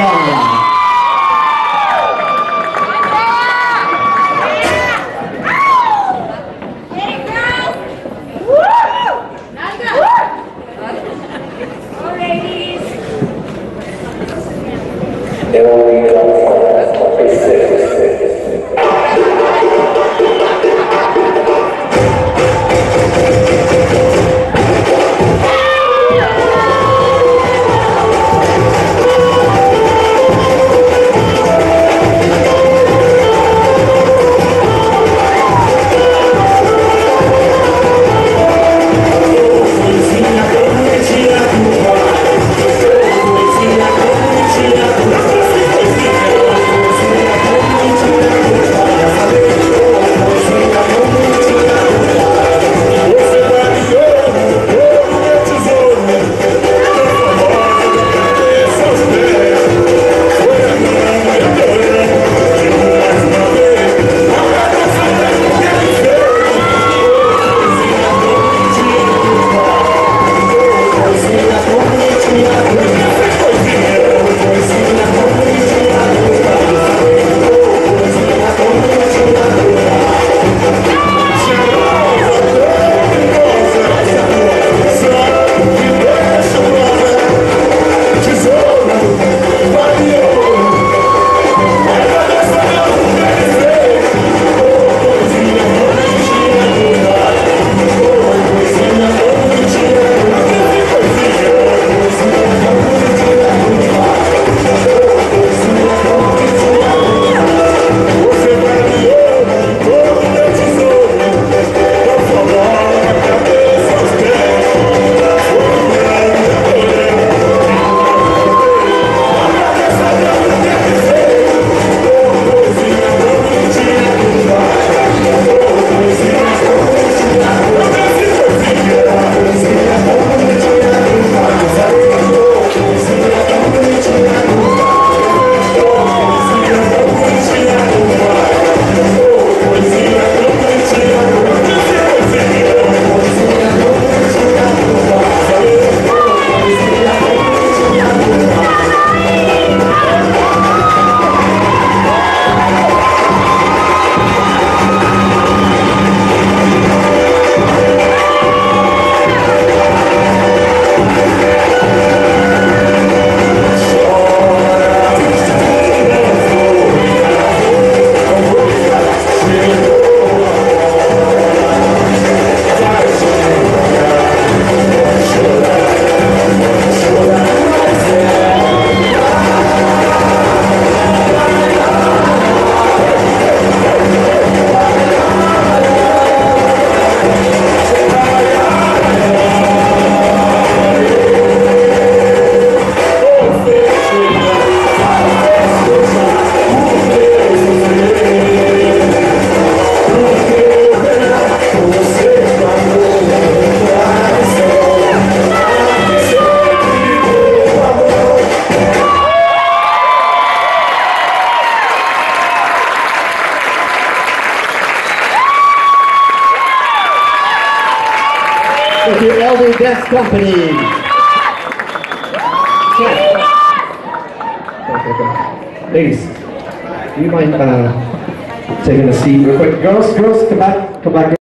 banda. Thank Death Company. Ladies, do you mind uh, taking a seat real quick? Girls, girls, come back, come back.